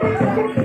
Gracias.